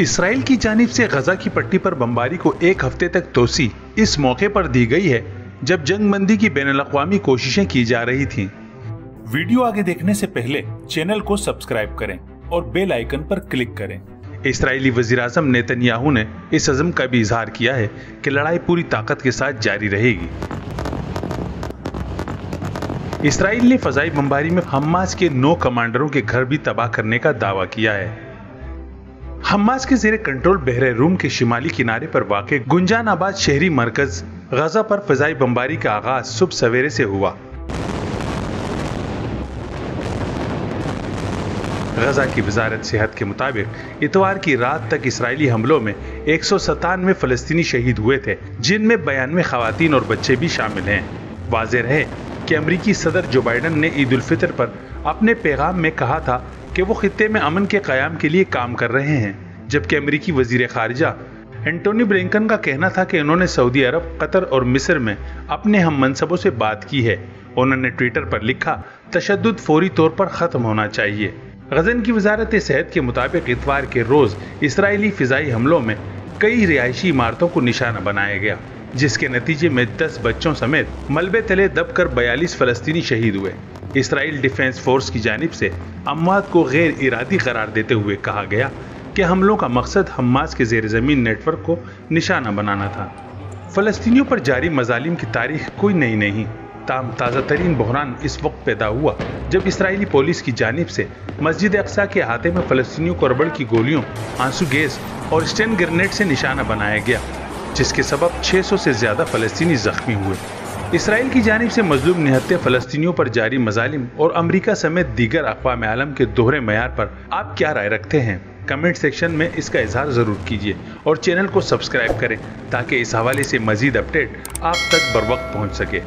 Israel की जानब से गजा की पट्टी पर बमबारी को एक हफ़्ते तक तोसी इस मौके पर दी गई है जब जंग जंगबंदी की बैन अवी कोशिशें की जा रही थीं। वीडियो आगे देखने से पहले चैनल को सब्सक्राइब करें और बेल आइकन पर क्लिक करें। इसराइली वज़ीर अजम नेतन्याहू ने इस अजम का भी इजहार किया है कि लड़ाई पूरी ताकत के साथ जारी रहेगी। इसराइल ने फजाई बमबारी में हमास के नौ कमांडरों के घर भी तबाह करने का दावा किया है। हमास के जेर कंट्रोल बहरे रूम के शिमाली किनारे पर वाक़ गुंजान आबाद शहरी मरकज गजा पर फजाई बमबारी का आगाज़ सुबह सवेरे से हुआ। गजा की वजारत सेहत के मुताबिक इतवार की रात तक इसराइली हमलों में एक सौ सतानवे फलस्तीनी शहीद हुए थे, जिनमें बयानवे खातन और बच्चे भी शामिल हैं। वाज रहे कि अमरीकी सदर जो बाइडन ने ईद उल फितर पर अपने पैगाम में कहा था कि वो खत्े में अमन के क्याम के लिए काम कर रहे हैं, जबकि अमरीकी वज़ीर खारजा, एंटोनी ब्लिंकन का कहना था कि उन्होंने सऊदी अरब, कतर और मिस्र में अपने हम मनसबों से बात की है। उन्होंने ट्विटर पर लिखा तशद फौरी तौर पर ख़त्म होना चाहिए। गजन की वजारत सेहत के मुताबिक इतवार के रोज़ इसराइली फ़िज़ाई हमलों में कई रिहायशी इमारतों को निशाना बनाया गया। जिसके नतीजे में 10 बच्चों समेत मलबे तले दबकर 42 फलस्तीनी शहीद हुए। इसराइल डिफेंस फोर्स की जानब से अमवात को गैर इरादी करार देते हुए कहा गया कि हमलों का मकसद हमास के जेर ज़मीन नेटवर्क को निशाना बनाना था। फ़लस्तियों पर जारी मजालिम की तारीख कोई नई नहीं। ताम ताज़ा तरीन बहरान इस वक्त पैदा हुआ जब इसराइली पुलिस की जानब से मस्जिद अक्सा के अहाते में फ़लस्तियों को रबड़ की गोलियों, आँसू गैस और स्टेन ग्रेनेड से निशाना बनाया गया। जिसके सबब 600 से ज़्यादा फ़लस्तनी जख्मी हुए। इसराइल की जानब से मजलूम निहत्ते फ़लस्तियों पर जारी मजालिम और अमरीका समेत दीगर अकवा आलम के दोहरे मैार पर आप क्या राय रखते हैं? कमेंट सेक्शन में इसका इजहार ज़रूर कीजिए और चैनल को सब्सक्राइब करें ताकि इस हवाले से मजीद अपडेट आप तक बर वक्त पहुँच सके।